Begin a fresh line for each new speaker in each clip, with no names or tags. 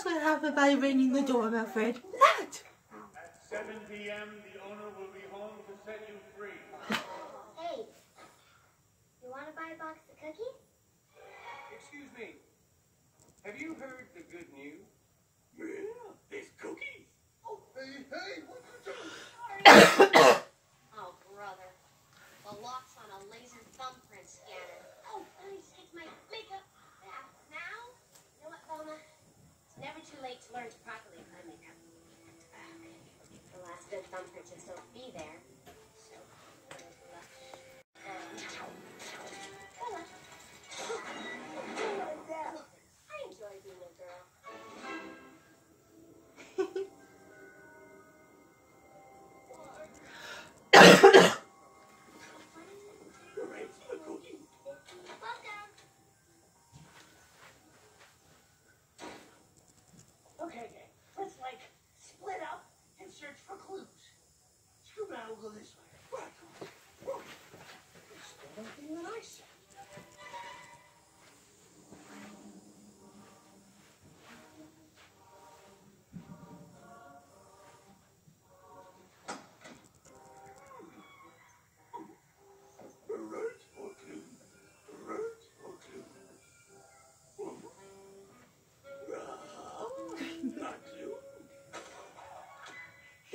That's what happened by ringing the doorbell, Fred. That!
At 7 p.m., the owner will be home to set you free.
Hey, you want to buy a box of cookies?
Excuse me. Have you heard the good news?
Okay, let's like split up and search for clues. I will go this way.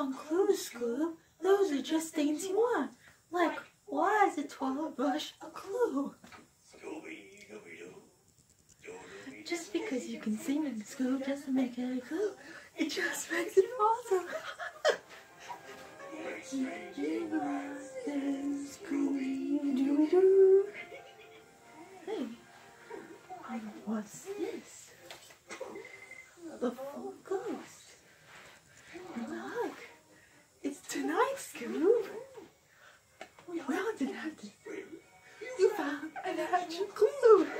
Aren't clues, Scoob. Those are just things you want. Like, why is a toilet brush a clue? Just because you can sing in Scoob doesn't make it a clue. It just makes it awesome. Hey, what's this? An actual clue.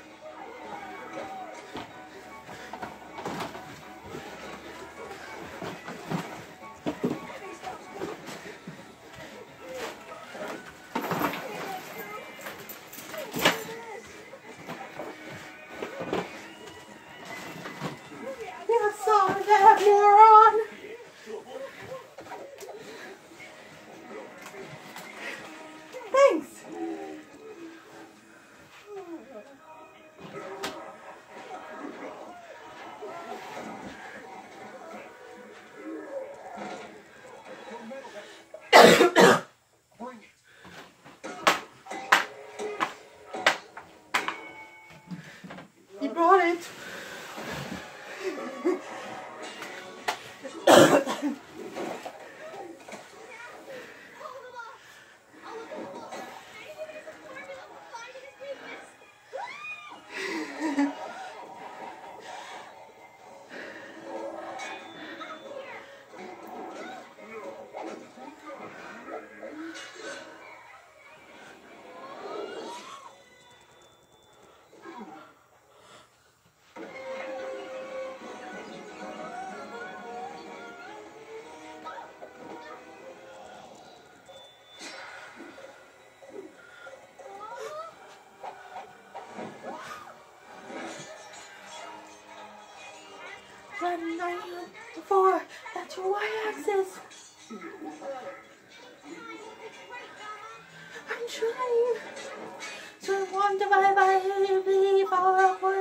Brought it! Nine, four. That's your y-axis. I'm trying. So one divided by three, five.